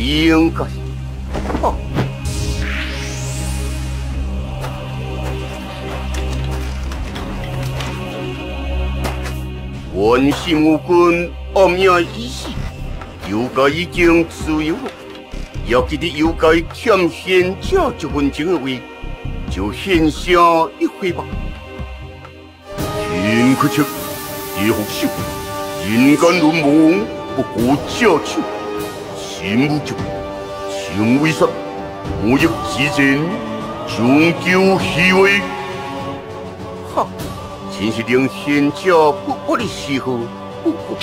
应该。啊！万世无君暗夜已死，妖界已经自由了。要记得妖界欠贤者一份情的话，就献下一回吧。天可切，地福寿，人间轮亡不过家丑，心无救，情为杀，我欲之前终究虚伪。哈，真是令贤者不我的时候不可。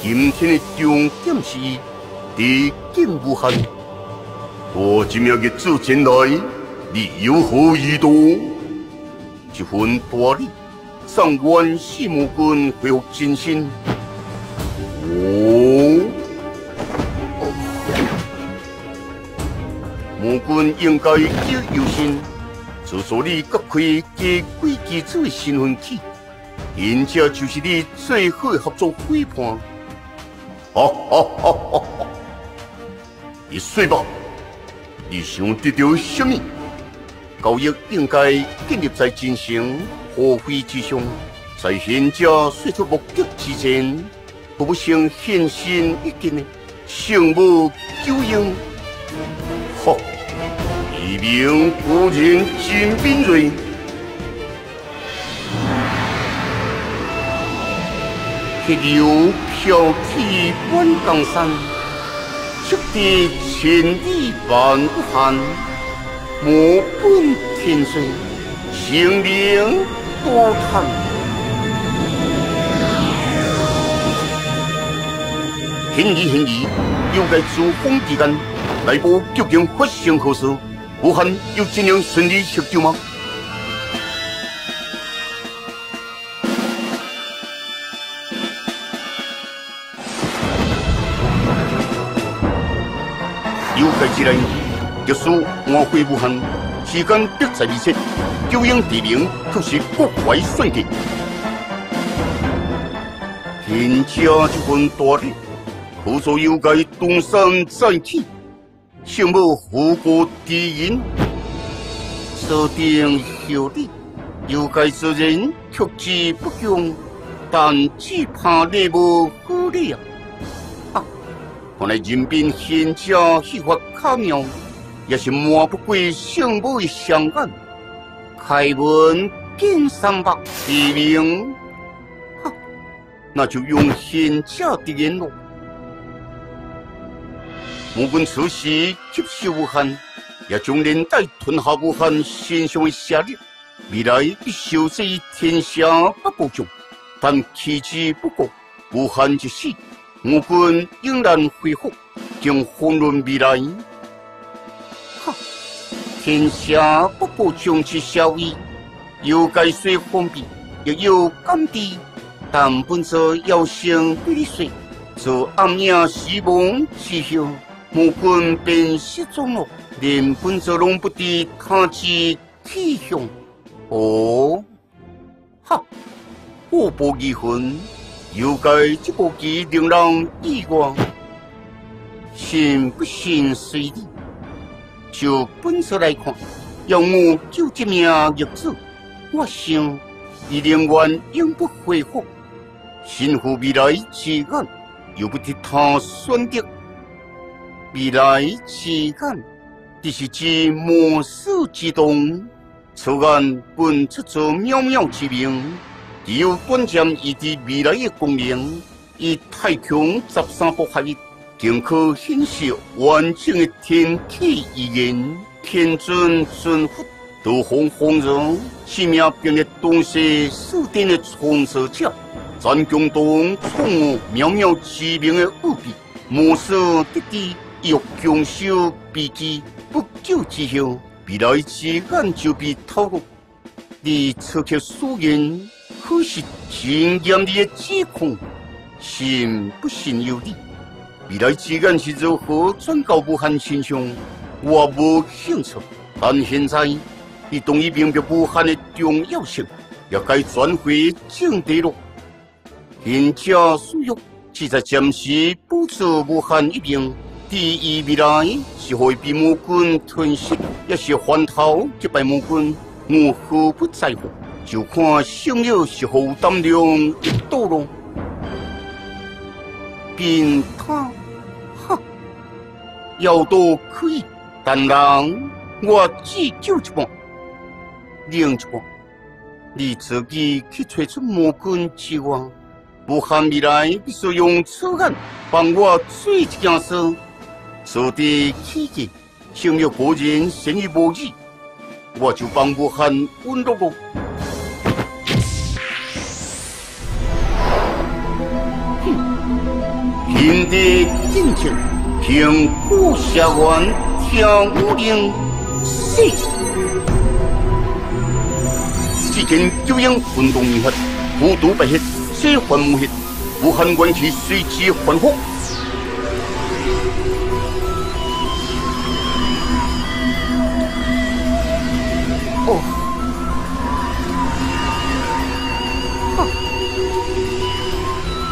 今天的重点是地境无限。我今日日子前来，你有何意图？一份大礼，送元四母君恢复真身。哦，母君应该记忆犹新，自从你割开这鬼机子的身份起，人家就是你最好的合作伙伴。哈哈哈！哈哈！你说吧，你想得到什么？交易应该建立在进行行和会之上，在贤者说出目的之前，不不想献身一见呢？胜无救应。哈！一名果然真敏锐。铁牛飘起万江山，速地千里万寒。莫问天水，生灵多叹。天意天意，又在珠峰之间，内部究竟发生何事？武汉有怎样顺利撤救吗？有界之内，特殊我会武汉，时间迫在眉睫，救援地名却是国外选定。天家这份大礼，可做有界东山再起，想无富国敌人，设定效力，有界之人却之不恭，但只怕你无好力啊！看来人兵贤者戏法巧妙，也是瞒不过圣母的双眼。开门见三百提名，哈，那就用贤者的言咯。无论此时吸收武汉，也将连带吞下武汉身上的邪力，未来必受制天下不保障。但弃之不顾，武汉之死。我军仍然恢复，将混乱未来。天下不保将之效益，有该说封闭，也有甘地，但本着要先对你说，做暗夜死亡之后，我军便失踪了，连本着拢不知他之去向。哦，哈！我不离婚。又该这个机令人意外，信不信随你。就本色来看，要我救这名日子，我想伊宁愿永不恢复。幸福未来之眼，又不替他选择。未来之眼，这是指末世之动。此眼本出自渺渺之名。只有短暂预知未来的功能，以太空十三部海，更可显示完整的天体语言。天尊尊佛，都洪洪荣，生命并列东西四点的创设者，占强东创渺渺之名的务必，莫说得地欲强修秘技，不久之后，未来之眼就被透露。你此刻所言。可是真严厉的指控，信不信由你。未来之间是如何转到武汉身上，我无兴趣。但现在，你终于明白武汉的重要性，也该转回正题了。人家所欲，只在暂时不足武汉一兵。第一未来是会被魔军吞噬，也是翻头击败魔军，我毫不在乎？就看胜友是否胆量一道咯。兵他，要多可以，但人我只救一半，另一半，你自己去找出魔君之王。武汉未来必须用此案帮我做一件事。所的契机，想要个人生意无易，我就帮武汉稳了咯。哼，天地正气，平古下元，听武令，死。只见九阳运动明血，五毒白血，血还无血，武汉元气随之焕发。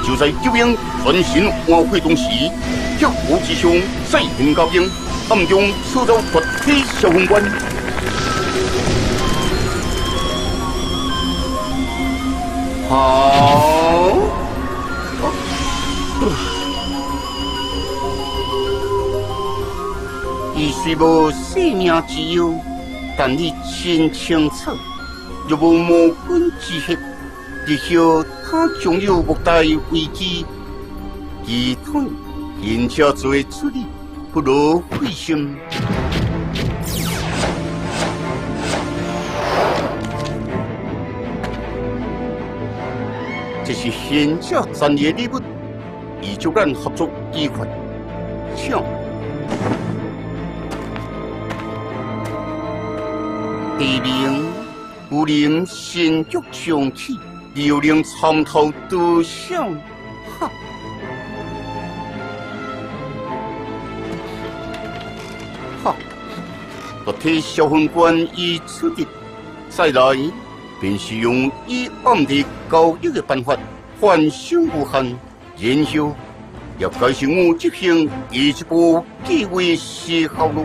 就在九阳全新晚会中时，脚步之上再现高英，暗中塑造绝体小红冠。好，你虽无性命之忧，但你心清楚，若无魔君之血，日后。他将有莫大危机，一团人家做处理，不如费心。这是现家专业礼物，以就咱合作愉快，请。地名，武林新竹雄起。有令参透多想，哈！哈！我替小昏官以此的，再来便是用以暗地交易的办法换心无憾，然后也该是我执行一步计为时好了。